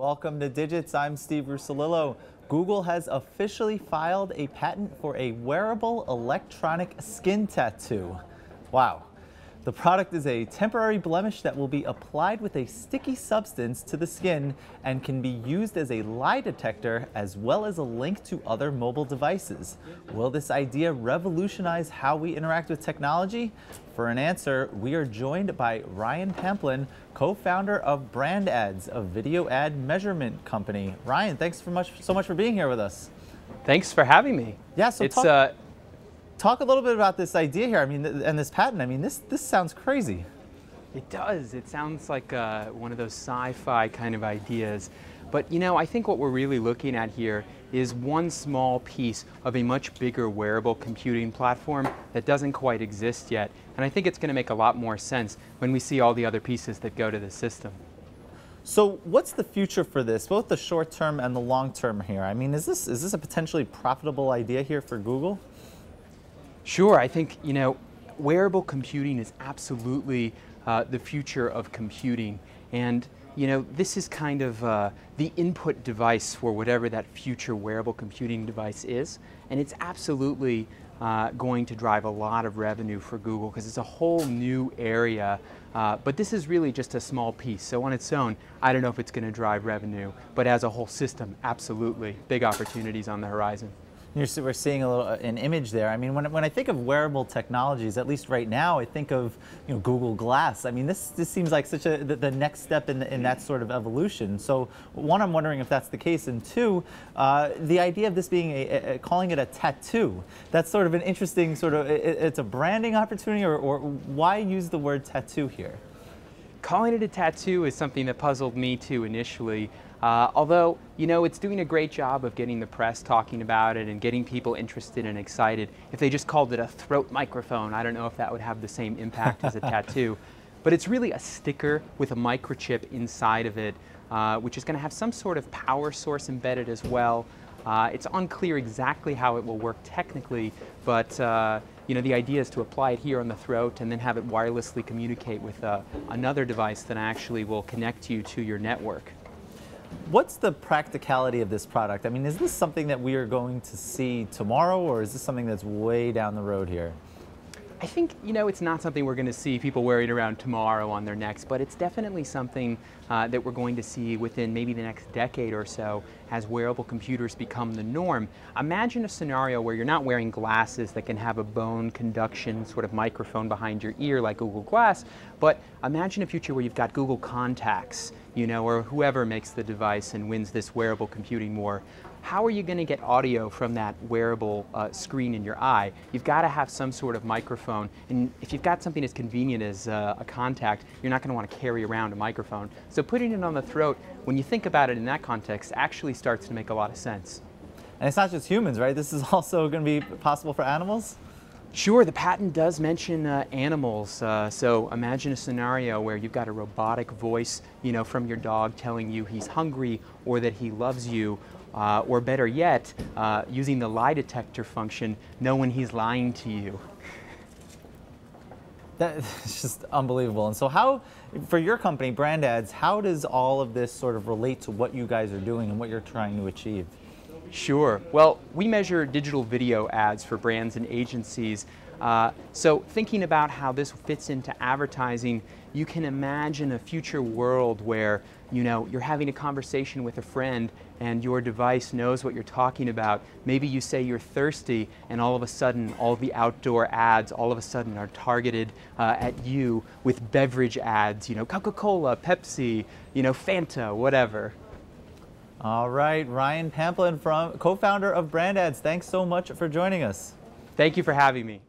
Welcome to Digits. I'm Steve Russolillo. Google has officially filed a patent for a wearable electronic skin tattoo. Wow. The product is a temporary blemish that will be applied with a sticky substance to the skin and can be used as a lie detector as well as a link to other mobile devices. Will this idea revolutionize how we interact with technology? For an answer, we are joined by Ryan Pamplin, co-founder of Brand Ads, a video ad measurement company. Ryan, thanks for much, so much for being here with us. Thanks for having me. Yeah, so it's talk uh, talk a little bit about this idea here. I mean, and this patent. I mean, this this sounds crazy. It does. It sounds like uh, one of those sci-fi kind of ideas. But you know, I think what we're really looking at here is one small piece of a much bigger wearable computing platform that doesn't quite exist yet. And I think it's going to make a lot more sense when we see all the other pieces that go to the system. So what's the future for this, both the short term and the long term here? I mean, is this, is this a potentially profitable idea here for Google? Sure, I think, you know, wearable computing is absolutely uh, the future of computing. And, you know, this is kind of uh, the input device for whatever that future wearable computing device is. And it's absolutely uh, going to drive a lot of revenue for Google because it's a whole new area. Uh, but this is really just a small piece. So on its own, I don't know if it's going to drive revenue, but as a whole system, absolutely. Big opportunities on the horizon. You're, we're seeing a little uh, an image there. I mean, when, when I think of wearable technologies, at least right now, I think of you know Google Glass. I mean, this this seems like such a the, the next step in in that sort of evolution. So one, I'm wondering if that's the case, and two, uh, the idea of this being a, a, calling it a tattoo. That's sort of an interesting sort of it, it's a branding opportunity, or, or why use the word tattoo here? Calling it a tattoo is something that puzzled me too initially. Uh, although, you know, it's doing a great job of getting the press talking about it and getting people interested and excited. If they just called it a throat microphone, I don't know if that would have the same impact as a tattoo. But it's really a sticker with a microchip inside of it, uh, which is going to have some sort of power source embedded as well. Uh, it's unclear exactly how it will work technically, but uh, you know the idea is to apply it here on the throat and then have it wirelessly communicate with uh, another device that actually will connect you to your network. What's the practicality of this product? I mean, is this something that we are going to see tomorrow, or is this something that's way down the road here? I think, you know, it's not something we're going to see people wearing around tomorrow on their necks, but it's definitely something uh, that we're going to see within maybe the next decade or so as wearable computers become the norm. Imagine a scenario where you're not wearing glasses that can have a bone conduction sort of microphone behind your ear like Google Glass, but imagine a future where you've got Google Contacts, you know, or whoever makes the device and wins this wearable computing war how are you going to get audio from that wearable uh, screen in your eye? You've got to have some sort of microphone. And if you've got something as convenient as uh, a contact, you're not going to want to carry around a microphone. So putting it on the throat, when you think about it in that context, actually starts to make a lot of sense. And it's not just humans, right? This is also going to be possible for animals? Sure, the patent does mention uh, animals. Uh, so imagine a scenario where you've got a robotic voice, you know, from your dog telling you he's hungry or that he loves you, uh, or better yet, uh, using the lie detector function, know when he's lying to you. That's just unbelievable. And so how, for your company, Brand Ads, how does all of this sort of relate to what you guys are doing and what you're trying to achieve? Sure. Well, we measure digital video ads for brands and agencies. Uh, so thinking about how this fits into advertising, you can imagine a future world where you know you're having a conversation with a friend and your device knows what you're talking about. Maybe you say you're thirsty, and all of a sudden, all the outdoor ads all of a sudden are targeted uh, at you with beverage ads. You know, Coca-Cola, Pepsi, you know, Fanta, whatever. All right, Ryan Pamplin, from co-founder of Brand Ads. Thanks so much for joining us. Thank you for having me.